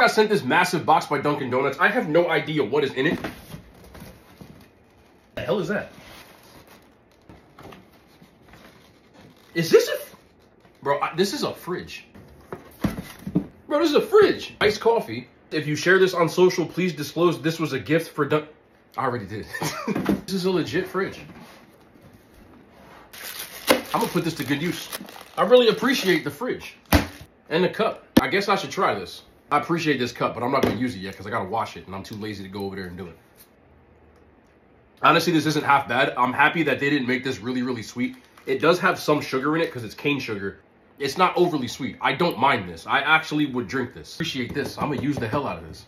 I sent this massive box by Dunkin' Donuts. I have no idea what is in it. The hell is that? Is this a... Bro, I, this is a fridge. Bro, this is a fridge. Iced coffee. If you share this on social, please disclose this was a gift for Dun... I already did. this is a legit fridge. I'm gonna put this to good use. I really appreciate the fridge and the cup. I guess I should try this. I appreciate this cup, but I'm not gonna use it yet because I gotta wash it and I'm too lazy to go over there and do it. Honestly, this isn't half bad. I'm happy that they didn't make this really, really sweet. It does have some sugar in it because it's cane sugar. It's not overly sweet. I don't mind this. I actually would drink this. Appreciate this. I'm gonna use the hell out of this.